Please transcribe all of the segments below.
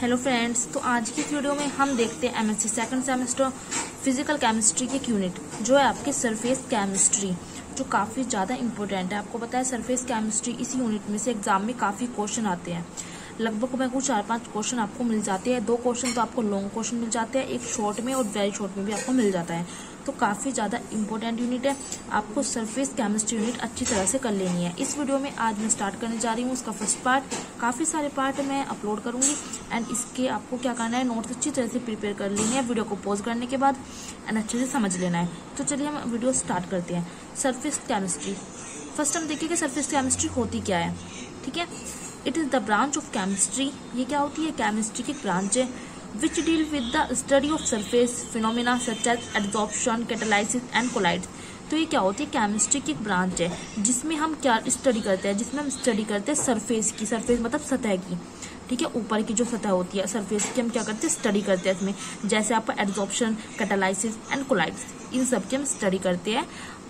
Hello friends तो आज की वीडियो में हम देखते हैं MSc second semester physical chemistry की यूनिट जो है आपकी सरफेस केमिस्ट्री जो काफ़ी ज़्यादा इंपॉर्टेंट है। आपको पता है सरफेस केमिस्ट्री इस यूनिट में से एग्ज़ाम में काफ़ी क्वेश्चन आते हैं। लगभग मैं कुछ चार पाँच क्वेश्चन आपको मिल जाते हैं। दो क्वेश्चन तो आपको लॉन्ग क्वेश्चन मिल जाते हैं, एक शॉर्ट में और वेरी शॉर्ट में भी आपको मिल जाता है। तो काफ़ी ज़्यादा इंपॉर्टेंट यूनिट है। आपको सरफेस केमिस्ट्री यूनिट अच्छी तरह से कर लेनी है। इस वीडियो में आज मैं स्टार्ट करने जा रही हूँ, उसका फ़र्स्ट पार्ट काफ़ी सारे पार्ट मैं अपलोड करूँगी। एंड इसके आपको क्या करना है नोट्स अच्छी तरह से प्रिपेयर कर लेनी है। वीडियो को पोज करने के बाद एंड अच्छे से समझ लेना है। तो चलिए हम वीडियो स्टार्ट करते हैं। सरफेस केमिस्ट्री फ़र्स्ट हम देखिए कि सरफेस केमिस्ट्री होती क्या है। ठीक है? It is the branch of chemistry ये क्या होती है? केमिस्ट्री की ब्रांच है। Which deal with the study of surface phenomena such as adsorption, catalysis and collides. तो ये क्या होती है? केमिस्ट्री की एक ब्रांच है जिसमें हम क्या स्टडी करते हैं? जिसमें हम स्टडी करते हैं सरफेस की सरफेस मतलब सतह की। ठीक है, ऊपर की जो सतह होती है सरफेस की हम क्या करते हैं स्टडी करते हैं इसमें। जैसे आपका एड्जॉर्प्शन कैटालाइसिस एंड कोलाइड्स इन सब की हम स्टडी करते हैं,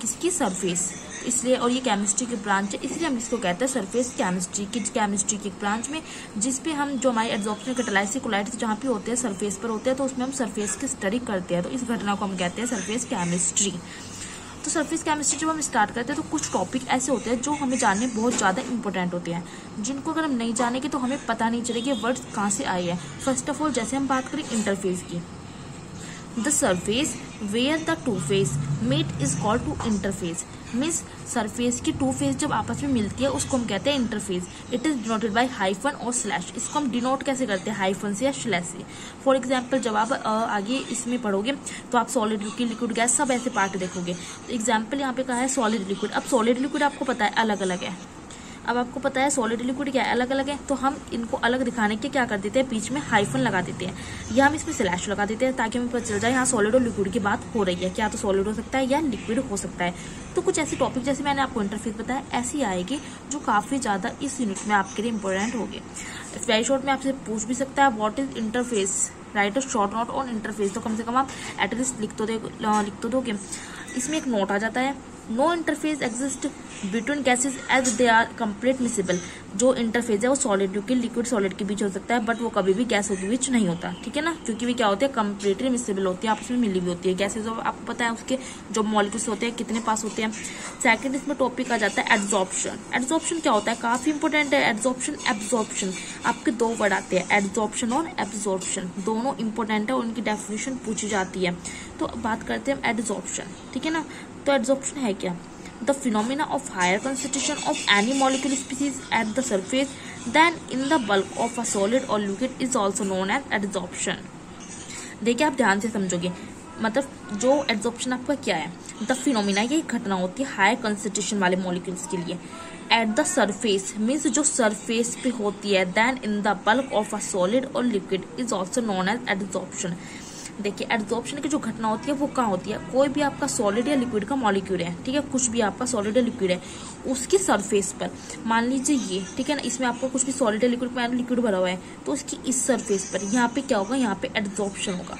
किसकी सरफेस इसलिए, और ये केमिस्ट्री की ब्रांच है, इसलिए हम इसको कहते हैं सरफेस केमिस्ट्री की केमिस्ट्री की ब्रांच में जिसपे हम जो हमारे एड्जॉर्प्शन कैटालाइसिस कोलाइड्स जहाँ पे होते हैं सरफेस पर होते हैं तो उसमें हम सरफेस की स्टडी करते हैं। तो इस घटना को हम कहते हैं सरफेस केमिस्ट्री तो सरफेस केमिस्ट्री जब हम स्टार्ट करते हैं तो कुछ टॉपिक ऐसे होते हैं जो हमें जानने बहुत ज़्यादा इंपॉर्टेंट होते हैं। जिनको अगर हम नहीं जानेंगे तो हमें पता नहीं चलेगा वर्ड्स कहाँ से आए हैं। फ़र्स्ट ऑफ़ ऑल जैसे हम बात करें इंटरफेस की the surface where the two face met is called to interface means surface की टू फेस जब आपस में मिलती है, उसको हम कहते हैं interface it is denoted by hyphen और स्लैश इसको हम डिनोट कैसे करते हैं? हाइफन से या स्लैश से. फॉर एग्ज़ाम्पल जब आप आगे इसमें पढ़ोगे तो आप सॉलिड लिक्विड लिक्विड गैस सब ऐसे पार्ट देखोगे. एग्ज़ाम्पल यहाँ पे कहा है सॉलिड लिक्विड अब सॉलिड लिक्विड आपको पता है अलग अलग है. अब आपको पता है सॉलिड लिक्विड क्या अलग अलग है। तो हम इनको अलग दिखाने के क्या कर देते हैं? बीच में हाइफन लगा देते हैं। या हम इसमें स्लैश लगा देते हैं ताकि हमें पता चल जाए, यहाँ सॉलिड और लिक्विड की बात हो रही है। क्या तो सॉलिड हो सकता है या लिक्विड हो सकता है। तो कुछ ऐसे टॉपिक जैसे मैंने आपको इंटरफेस बताया, ऐसी आएगी जो काफ़ी ज़्यादा इस यूनिट में आपके लिए इंपॉर्टेंट होगी। वेरी शॉर्ट में आपसे पूछ भी सकता है what is interface right short note on interface तो कम से कम आप एटलीस्ट लिख तो दे, लिख तो दोगे। इसमें एक नोट आ जाता है। No interface exist between gases as they are complete miscible जो इंटरफेस है, वो सॉलिड क्योंकि लिक्विड सॉलिड के बीच हो सकता है बट वो कभी भी गैसों के बीच नहीं होता, ठीक है ना? क्योंकि वे क्या होते हैं कंप्लीटली मिसिबल होती है, आपस में मिली हुई होती है। गैसेज आपको पता है उसके जो मॉलिक्यूल्स होते हैं, कितने पास होते हैं। सेकंड इसमें टॉपिक आ जाता है एड्जॉर्प्शन एड्जॉर्प्शन क्या होता है? काफ़ी इंपॉर्टेंट है एड्जॉर्प्शन एब्जॉर्प्शन आपके दो वर्ड आते हैं एड्जॉर्प्शन और एब्जॉर्प्शन दोनों इंपॉर्टेंट है, उनकी डेफिनेशन पूछी जाती है। तो बात करते हैं एड्जॉर्प्शन ठीक है ना? तो एड्जॉर्प्शन है क्या? The phenomena of higher concentration of any molecule species at the surface than in the bulk of a solid or liquid is also known as adsorption. देखिए, आप ध्यान से समझोगे। मतलब जो एड्जॉर्प्शन आपका क्या है? द फिनोमिना ये घटना होती है हाई कंसेंट्रेशन वाले मॉलिक्यूल्स के लिए। एट द सरफेस मीन्स जो सरफेस पे होती है then in the bulk of a solid और liquid is also known as adsorption देखिए एड्जॉर्प्शन की जो घटना होती है, वो कहाँ होती है? कोई भी आपका सॉलिड या लिक्विड का मॉलिक्यूल है, ठीक है? कुछ भी आपका सॉलिड या लिक्विड है, उसकी सरफेस पर, मान लीजिए ये, ठीक है ना? इसमें आपका कुछ भी सॉलिड या लिक्विड लिक्विड भरा हुआ है तो उसकी इस सरफेस पर, यहाँ पे क्या होगा? यहाँ पे एड्जॉर्प्शन होगा,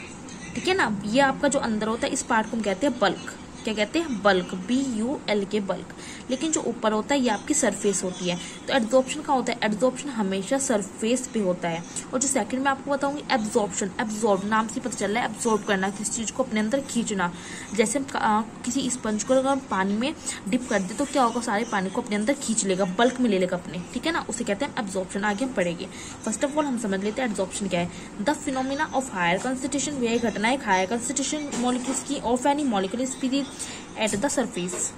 ठीक है ना? ये आपका जो अंदर होता है, इस पार्ट को हम कहते हैं बल्क क्या कहते हैं bulk B U L K bulk लेकिन जो ऊपर होता है, ये आपकी सरफेस होती है। तो एब्जॉर्प्शन का होता है? एब्जॉर्प्शन हमेशा सरफेस पे होता है। और जो सेकंड में आपको बताऊँगी एब्जॉर्प्शन एब्जॉर्ब नाम से पता चल रहा है एब्जॉर्ब करना, किसी चीज़ को अपने अंदर खींचना। जैसे हम किसी स्पंज को अगर पानी में डिप कर दे तो क्या होगा? सारे पानी को अपने अंदर खींच लेगा बल्क में ले लेगा अपने। ठीक है ना? उसे कहते हैं एब्जॉर्प्शन आगे हम पढ़ेंगे। फ़र्स्ट ऑफ़ ऑल हम समझ लेते हैं एब्जॉर्प्शन क्या है। The phenomena of higher concentration वह घटना है हायर कंसिटेशन मॉलिक्यूल्स की of any molecule species at the surface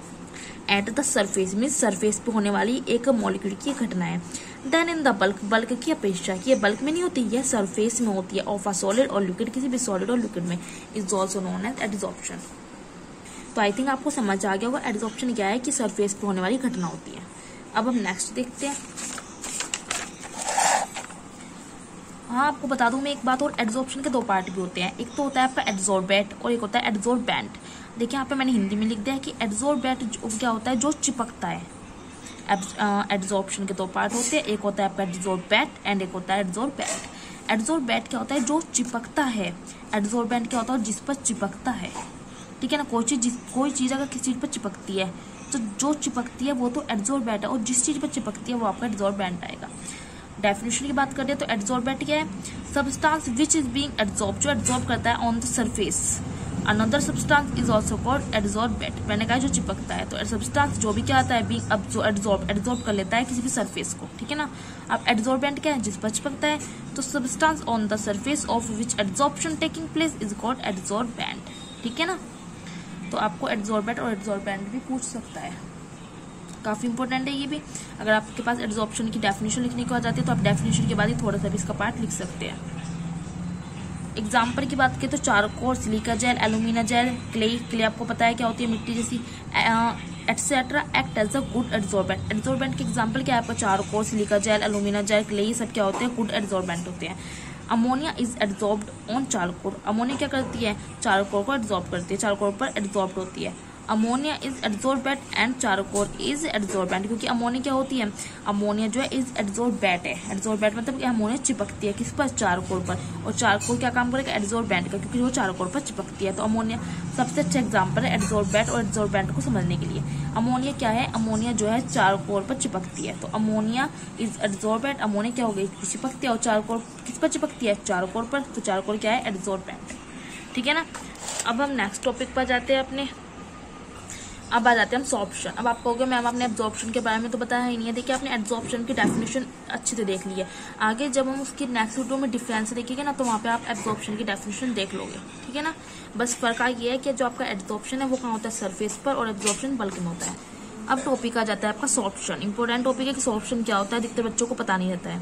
at the surface mean surface पे होने वाली एक मॉलिक्यूल की घटना है। Then in the bulk bulk की अपेक्षा की बल्क में नहीं होती है सरफेस में होती है। ऑफ़ अ सॉलिड और लिक्विड किसी भी सॉलिड और लिक्विड में। Is also known as adsorption तो आई थिंक आपको समझ आ गया होगा एड्जॉर्प्शन क्या है कि सरफेस पे होने वाली घटना होती है। अब हम नेक्स्ट देखते हैं। हाँ आपको बता दूँ मैं एक बात और एड्जॉर्प्शन के दो पार्ट भी होते हैं। एक तो होता है आपका एड्जॉर्बेट और एक होता है एड्जॉर्बेंट देखिए, यहाँ पे मैंने हिंदी में लिख दिया है कि एड्जॉर्बेट क्या होता है, जो चिपकता है। एड्जॉर्प्शन के दो पार्ट होते हैं। एक होता है आपका एड्जॉर्बेट एंड एक होता है एड्जॉर्बेट एड्जॉर्बेट क्या होता है? जो चिपकता है। एड्जॉर्बेंट क्या होता है? जिस पर चिपकता है। ठीक है ना? कोई चीज़ कोई चीज़ अगर किसी चीज़ पर चिपकती है तो जो चिपकती है, वो तो एड्जॉर्बेट है। और जिस चीज़ पर चिपकती है, वो आपका एड्जॉर्बेंट आएगा। डेफिनेशन की बात करें तो एड्जॉर्बेंट क्या है? Substance which is being adsorb जो एड्जॉर्ब करता है on the surface another substance is also called adsorbate मैंने कहा जो चिपकता है तो सब्सटेंस जो भी क्या आता है बीइंग एड्जॉर्ब एड्जॉर्ब कर लेता है किसी भी सरफेस को, ठीक है ना? अब एड्जॉर्बेंट क्या है? जिस पर चिपकता है तो substance on the surface of which adsorption taking place is called adsorbent ठीक है ना? तो आपको एड्जॉर्बेट और एड्जॉर्बेंट भी पूछ सकता है। काफ़ी इंपॉर्टेंट है ये भी। अगर आपके पास एड्जॉर्प्शन की डेफिनेशन लिखने को आ जाती है तो आप डेफिनेशन के बाद ही थोड़ा सा भी इसका पार्ट लिख सकते हैं। एग्ज़ाम्पल की बात करें तो charcoal silica gel, alumina gel, clay clay आपको पता है क्या होती है मिट्टी जैसी etcetera act as a good adsorbent adsorbent के एग्ज़ाम्पल क्या है आपका? Charcoal silica gel, alumina gel, clay, ये सब क्या होते हैं? गुड एड्जॉर्बेंट होते हैं। Ammonia is adsorbed on charcoal ammonia क्या करती है? चारकोर को एड्जॉर्ब करती है। चारकोर पर एड्जॉर्ब होती है। Ammonia is adsorbate and charcoal is adsorbent क्योंकि अमोनिया क्या होती है? अमोनिया जो है इज़ एड्जोर्बेट है। एड्जोर्बेट मतलब कि अमोनिया चिपकती है किस पर? चारकोल पर। और चारकोल क्या काम करेगा? एड्जोर्बेंट का, क्योंकि वो चारकोल पर चिपकती है तो अमोनिया सबसे अच्छा एग्ज़ाम्पल है एड्जोर्बेट और एड्जोर्बेंट को समझने के लिए। अमोनिया क्या है? अमोनिया जो है चारकोल पर चिपकती है। तो अमोनिया इज़ एड्जोर्बेट अमोनिया क्या हो गई? चिपकती है। और चारकोल किस पर चिपकती है? चारकोल पर। तो चारकोल क्या है? एड्जोर्बेंट ठीक है ना? अब हम नेक्स्ट टॉपिक पर जाते हैं अपने। अब आ जाते हैं सॉप्शन अब आप कहोगे, मैम, आपने एब्जॉर्प्शन के बारे में तो बताया ही नहीं है। देखिए, आपने एब्जॉर्प्शन की डेफिनेशन अच्छे से देख ली है। आगे जब हम उसकी नेक्स्ट वीडियो में डिफरेंस देखेंगे ना तो वहाँ पे आप एब्जॉर्प्शन की डेफिनेशन देख लोगे। ठीक है ना? बस फ़र्क आ ये है कि जो आपका एब्जॉर्प्शन है, वो कहाँ होता है? सर्फेस पर और एब्जॉर्प्शन बल्क में होता है। अब टॉपिक आ जाता है आपका सॉप्शन इंपॉर्टेंट टॉपिक है कि सॉप्शन क्या होता है दिखते बच्चों को पता नहीं रहता है।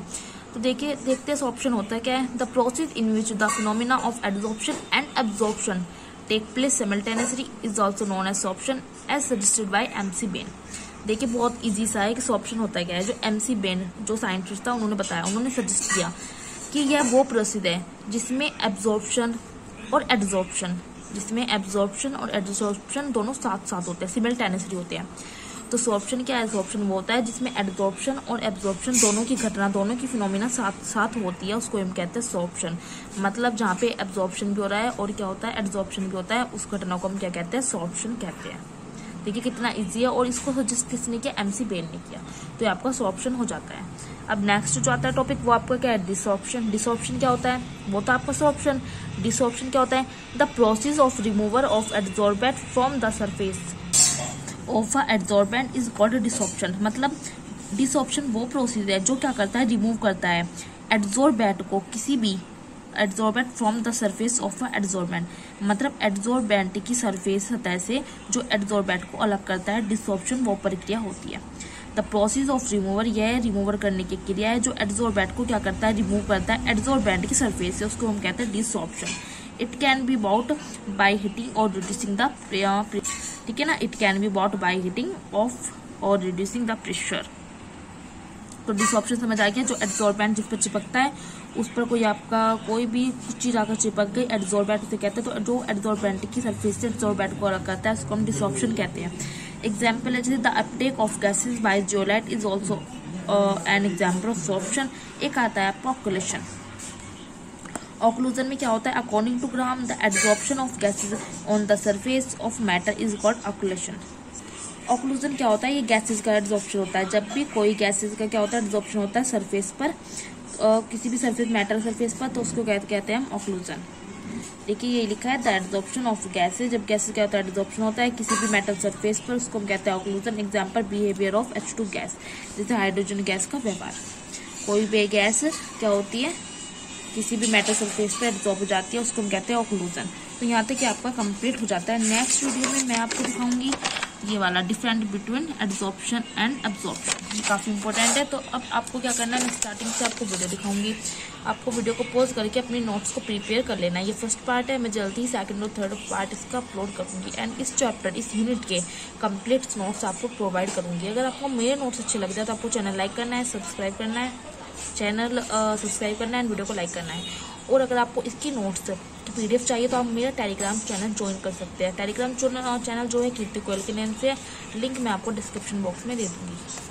तो देखिए, देखते हैं सॉप्शन होता है क्या है? The process in which the phenomena of absorption and absorption place simultaneously is also known as option as suggested by M C Bain देखिए, बहुत इजी सा है कि ऑप्शन होता क्या? है जो एम सी बेन जो साइंटिस्ट था, उन्होंने बताया, उन्होंने सजेस्ट किया कि यह वो प्रोसेस है जिसमें एब्जॉर्प्शन और एड्जॉर्प्शन जिसमें एब्जॉर्प्शन और एड्जॉर्प्शन दोनों साथ साथ होते हैं सिमल्टेनियसली होते हैं। तो सोप्शन क्या है? सोप्शन वो होता है जिसमें एड्जॉर्प्शन और एब्जॉर्प्शन दोनों की घटना, दोनों की फिनोमिना साथ साथ होती है, उसको हम कहते हैं सोप्शन मतलब जहाँ पे एब्जॉर्प्शन भी हो रहा है और क्या होता है? एड्जॉर्प्शन भी होता है, उस घटना को हम क्या कहते हैं? सोप्शन कहते हैं. देखिए कितना इजी है और इसको सजेस्ट किसने किया एमसी बेन ने किया तो ये आपका सोप्शन हो जाता है. अब नेक्स्ट जो आता है टॉपिक वो आपका क्या है? डिसऑप्शन डिसऑप्शन क्या होता है? वो तो आपका सोप्शन डिसऑप्शन क्या होता है? The process of remover of adsorbate from the surface of adsorbent is called desorption मतलब डिसऑप्शन वो प्रोसीजर है जो क्या करता है रिमूव करता है। एड्जॉर्बेंट को किसी भी adsorbent from the surface of adsorbent मतलब एड्जॉर्बेंट की सरफेस सतह से जो एड्जॉर्बेंट को अलग करता है डिसऑप्शन वो प्रक्रिया होती है। द प्रोसेस ऑफ़ रिमूवर यह रिमूवर करने की क्रिया है, जो एड्जॉर्बेंट को क्या करता है रिमूव करता है। एड्जॉर्बेंट की सरफेस से उसको हम कहते हैं desorption it can be about by heating और रिड्यूसिंग द ठीक है ना? It can be brought by heating off और रिड्यूसिंग द प्रेशर तो डिस ऑप्शन समझ आ गया जो एड्जॉर्बेंट जिस पर चिपकता है, उस पर कोई आपका कोई भी कुछ चीज़ आकर चिपक गई एड्जॉर्बेंट उसे कहते हैं तो जो एड्जॉर्बेंट की सरफेस से एड्जॉर्बेंट को अलग करता है, उसको हम डिसऑप्शन कहते हैं। एग्ज़ाम्पल है जैसे the uptake of gases by zeolite is also an example of sorption एक आता है आपका ऑकुलेशन ऑक्लूजन में क्या होता है? According to Graham the adsorption of gases on the surface of matter is called occlusion occlusion क्या होता है? ये गैसेज का एड्जॉर्प्शन होता है। जब भी कोई गैसेज का क्या होता है? एड्जॉर्प्शन होता है सरफेस पर। किसी भी सरफेस मैटर सरफेस पर तो उसको कहते हैं हम? ऑक्लूजन देखिए, ये लिखा है द एड्जॉर्प्शन ऑफ़ गैसेज जब गैसेज क्या होता है एड्जॉर्प्शन होता है, किसी भी मेटल सरफेस पर, उसको हम कहते हैं occlusion example behaviour of H two gas जैसे हाइड्रोजन गैस का व्यवहार। कोई भी गैस क्या होती है? किसी भी मेटल सरफेस पर एब्जॉर्ब हो जाती है, उसको हम कहते हैं ऑक्लूजन तो यहाँ तक कि आपका कंप्लीट हो जाता है. नेक्स्ट वीडियो में मैं आपको दिखाऊँगी ये वाला different between absorption and absorption ये काफ़ी इंपॉर्टेंट है. तो अब आपको क्या करना है? मैं स्टार्टिंग से आपको वीडियो दिखाऊँगी. आपको वीडियो को पोज करके अपने नोट्स को प्रिपेयर कर लेना है. ये फ़र्स्ट पार्ट है. मैं जल्दी ही सेकंड और थर्ड पार्ट इसका अपलोड करूँगी. एंड इस चैप्टर इस यूनिट के कंप्लीट नोट्स आपको प्रोवाइड करूँगी. अगर आपको मेरे नोट्स अच्छे लग जाए तो आपको चैनल लाइक करना है सब्सक्राइब करना है. चैनल सब्सक्राइब करना है एंड वीडियो को लाइक करना है। और अगर आपको इसकी नोट्स की पीडीएफ चाहिए तो आप मेरा टेलीग्राम चैनल ज्वाइन कर सकते हैं। टेलीग्राम चैनल जो है कीर्ति कोयल के नेम से लिंक मैं आपको डिस्क्रिप्शन बॉक्स में दे दूँगी।